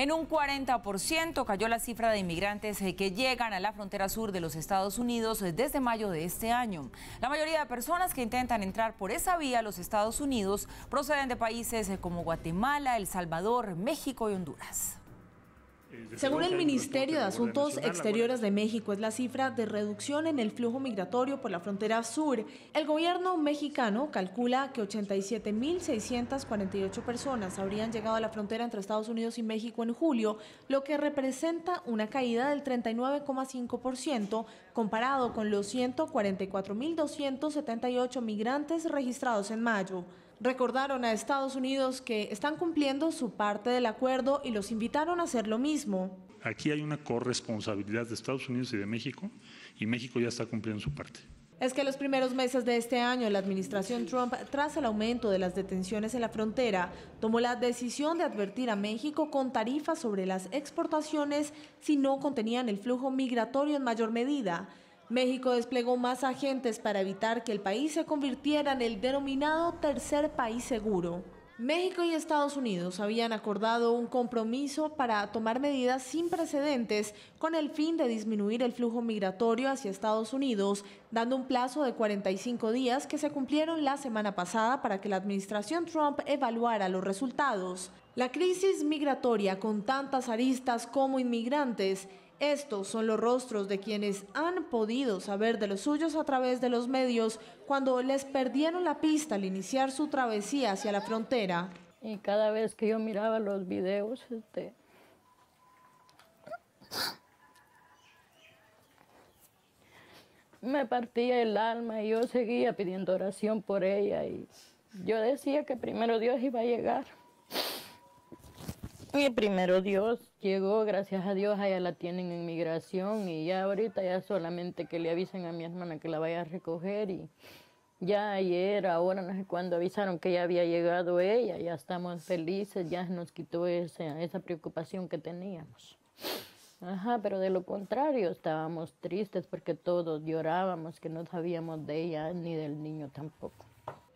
En un 40% cayó la cifra de inmigrantes eh, que llegan a la frontera sur de los Estados Unidos eh, desde mayo de este año. La mayoría de personas que intentan entrar por esa vía a los Estados Unidos proceden de países eh, como Guatemala, El Salvador, México y Honduras. Según el Ministerio de Asuntos Exteriores de México, es la cifra de reducción en el flujo migratorio por la frontera sur. El gobierno mexicano calcula que 87.648 personas habrían llegado a la frontera entre Estados Unidos y México en julio, lo que representa una caída del 39,5% comparado con los 144.278 migrantes registrados en mayo recordaron a Estados Unidos que están cumpliendo su parte del acuerdo y los invitaron a hacer lo mismo. Aquí hay una corresponsabilidad de Estados Unidos y de México y México ya está cumpliendo su parte. Es que los primeros meses de este año la administración Trump, tras el aumento de las detenciones en la frontera, tomó la decisión de advertir a México con tarifas sobre las exportaciones si no contenían el flujo migratorio en mayor medida. México desplegó más agentes para evitar que el país se convirtiera en el denominado tercer país seguro. México y Estados Unidos habían acordado un compromiso para tomar medidas sin precedentes con el fin de disminuir el flujo migratorio hacia Estados Unidos, dando un plazo de 45 días que se cumplieron la semana pasada para que la administración Trump evaluara los resultados. La crisis migratoria con tantas aristas como inmigrantes estos son los rostros de quienes han podido saber de los suyos a través de los medios cuando les perdieron la pista al iniciar su travesía hacia la frontera. Y cada vez que yo miraba los videos, este, me partía el alma y yo seguía pidiendo oración por ella y yo decía que primero Dios iba a llegar. Y primero Dios llegó, gracias a Dios, allá la tienen en migración y ya ahorita ya solamente que le avisen a mi hermana que la vaya a recoger y ya ayer, ahora no sé cuándo avisaron que ya había llegado ella, ya estamos felices, ya nos quitó esa, esa preocupación que teníamos. Ajá, pero de lo contrario, estábamos tristes porque todos llorábamos que no sabíamos de ella ni del niño tampoco.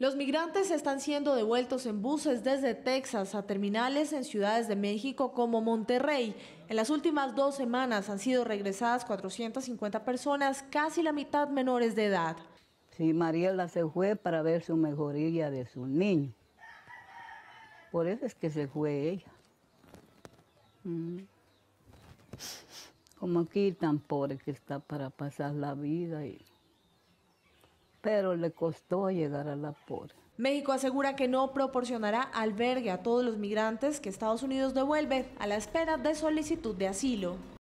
Los migrantes están siendo devueltos en buses desde Texas a terminales en ciudades de México como Monterrey. En las últimas dos semanas han sido regresadas 450 personas, casi la mitad menores de edad. Sí, Mariela se fue para ver su mejoría de su niño. Por eso es que se fue ella. Mm. Como aquí tan pobre que está para pasar la vida y pero le costó llegar a la pobre. México asegura que no proporcionará albergue a todos los migrantes que Estados Unidos devuelve a la espera de solicitud de asilo.